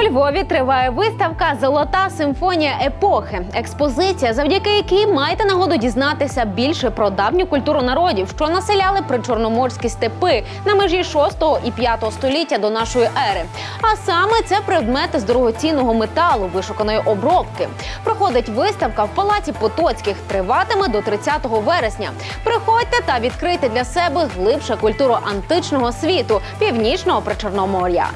У Львові триває виставка Золота симфонія епохи. Експозиція, завдяки якій маєте нагоду дізнатися більше про давню культуру народів, що населяли причорноморські степи на межі 6 і 5 століття до нашої ери. А саме це предмети з дорогоцінного металу, вишуканої обробки. Проходить виставка в палаці Потоцьких. Триватиме до 30 вересня. Приходьте та відкрийте для себе глибше культуру античного світу північного причорномор'я.